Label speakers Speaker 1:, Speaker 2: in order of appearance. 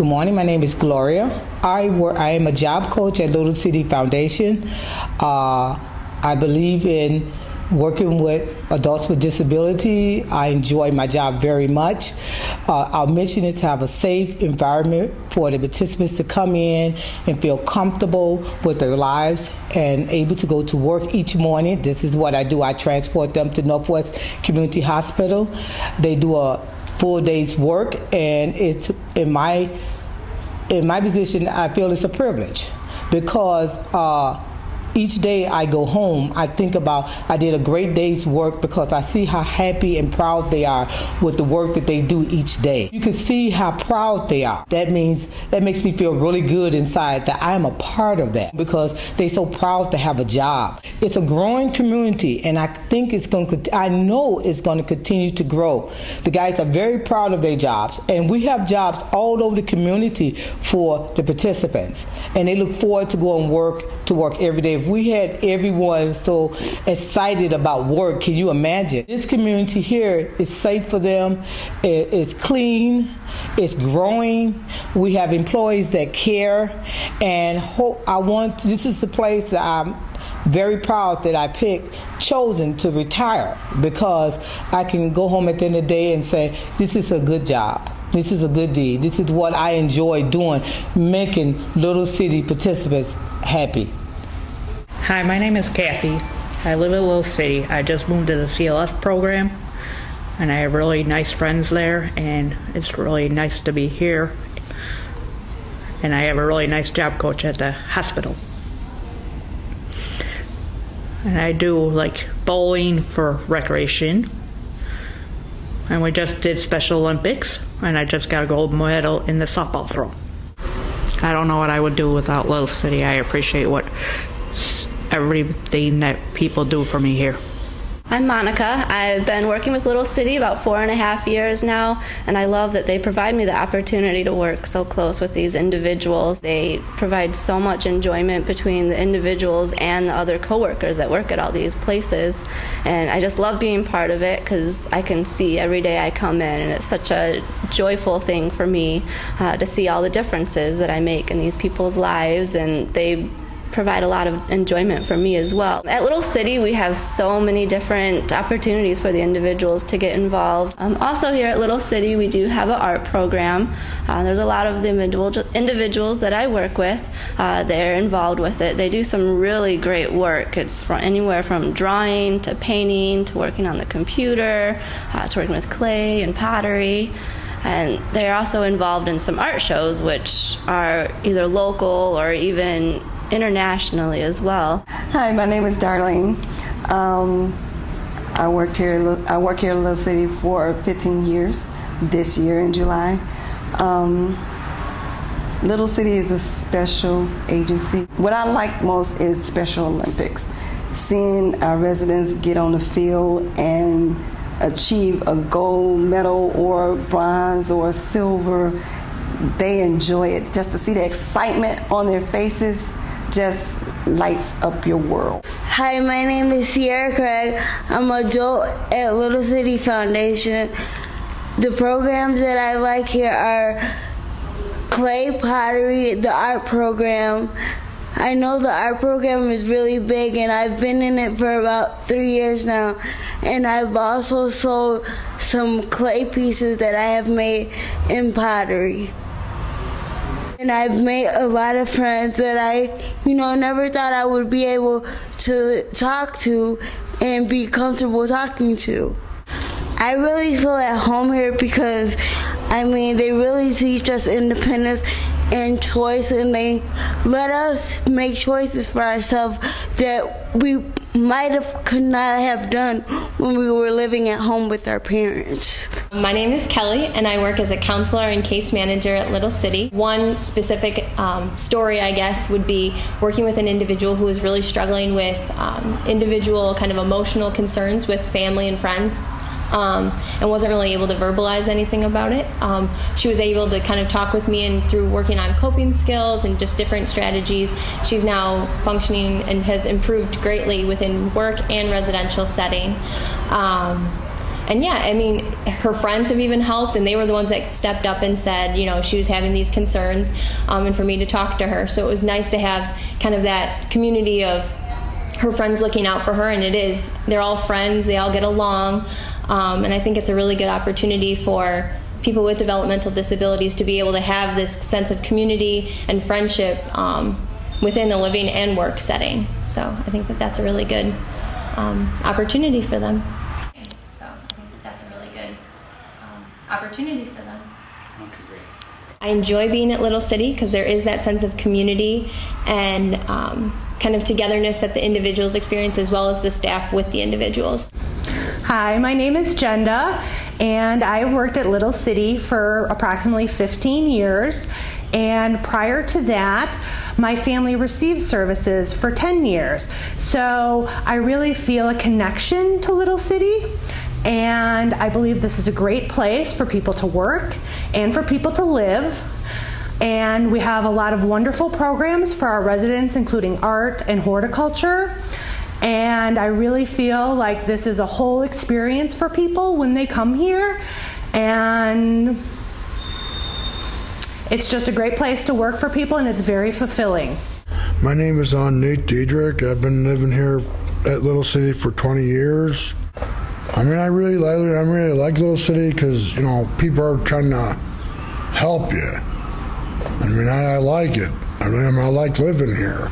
Speaker 1: Good morning. My name is Gloria. I work. I am a job coach at Little City Foundation. Uh, I believe in working with adults with disability. I enjoy my job very much. Uh, our mission is to have a safe environment for the participants to come in and feel comfortable with their lives and able to go to work each morning. This is what I do. I transport them to Northwest Community Hospital. They do a full day's work, and it's in my in my position. I feel it's a privilege because. Uh, each day I go home, I think about I did a great day's work because I see how happy and proud they are with the work that they do each day. You can see how proud they are. That means that makes me feel really good inside that I am a part of that because they're so proud to have a job. It's a growing community, and I think it's going to. I know it's going to continue to grow. The guys are very proud of their jobs, and we have jobs all over the community for the participants, and they look forward to going work to work every day if we had everyone so excited about work, can you imagine? This community here is safe for them, it's clean, it's growing. We have employees that care, and hope, I want. This is the place that I'm very proud that I picked, chosen to retire because I can go home at the end of the day and say, this is a good job. This is a good deed. This is what I enjoy doing, making little city participants happy.
Speaker 2: Hi, my name is Kathy. I live in Little City. I just moved to the CLF program, and I have really nice friends there, and it's really nice to be here. And I have a really nice job coach at the hospital. And I do like bowling for recreation. And we just did Special Olympics, and I just got a gold medal in the softball throw. I don't know what I would do without Little City. I appreciate what everything that people do for me here.
Speaker 3: I'm Monica. I've been working with Little City about four and a half years now, and I love that they provide me the opportunity to work so close with these individuals. They provide so much enjoyment between the individuals and the other coworkers that work at all these places, and I just love being part of it because I can see every day I come in, and it's such a joyful thing for me uh, to see all the differences that I make in these people's lives, and they provide a lot of enjoyment for me as well. At Little City, we have so many different opportunities for the individuals to get involved. Um, also, here at Little City, we do have an art program. Uh, there's a lot of the individuals that I work with, uh, they're involved with it. They do some really great work. It's from anywhere from drawing to painting to working on the computer uh, to working with clay and pottery and they're also involved in some art shows which are either local or even internationally as well.
Speaker 4: Hi, my name is Darlene. Um, I worked here. I work here in Little City for 15 years. This year in July. Um, Little City is a special agency. What I like most is Special Olympics. Seeing our residents get on the field and achieve a gold medal or bronze or silver, they enjoy it. Just to see the excitement on their faces just lights up your world.
Speaker 5: Hi, my name is Sierra Craig. I'm a adult at Little City Foundation. The programs that I like here are clay pottery, the art program. I know the art program is really big and I've been in it for about three years now. And I've also sold some clay pieces that I have made in pottery. And I've made a lot of friends that I, you know, never thought I would be able to talk to and be comfortable talking to. I really feel at home here because, I mean, they really teach us independence and choice, and they let us make choices for ourselves that we might have could not have done when we were living at home with our parents.
Speaker 6: My name is Kelly, and I work as a counselor and case manager at Little City. One specific um, story, I guess, would be working with an individual who was really struggling with um, individual kind of emotional concerns with family and friends um, and wasn't really able to verbalize anything about it. Um, she was able to kind of talk with me, and through working on coping skills and just different strategies, she's now functioning and has improved greatly within work and residential setting. Um, and yeah, I mean, her friends have even helped, and they were the ones that stepped up and said, you know, she was having these concerns, um, and for me to talk to her. So it was nice to have kind of that community of her friends looking out for her, and it is. They're all friends, they all get along, um, and I think it's a really good opportunity for people with developmental disabilities to be able to have this sense of community and friendship um, within the living and work setting. So I think that that's a really good um, opportunity for them. So I think that that's a really good um, opportunity for them.
Speaker 7: Okay, great.
Speaker 6: I enjoy being at Little City because there is that sense of community and um, kind of togetherness that the individuals experience as well as the staff with the individuals.
Speaker 8: Hi, my name is Jenda, and I've worked at Little City for approximately 15 years. And prior to that, my family received services for 10 years. So I really feel a connection to Little City. And I believe this is a great place for people to work and for people to live. And we have a lot of wonderful programs for our residents, including art and horticulture. And I really feel like this is a whole experience for people when they come here. And it's just a great place to work for people and it's very fulfilling.
Speaker 9: My name is on Nate Diedrich. I've been living here at Little City for 20 years. I mean, I really like I really like Little City because you know people are trying to help you. I mean, I, I like it. I mean, I like living here.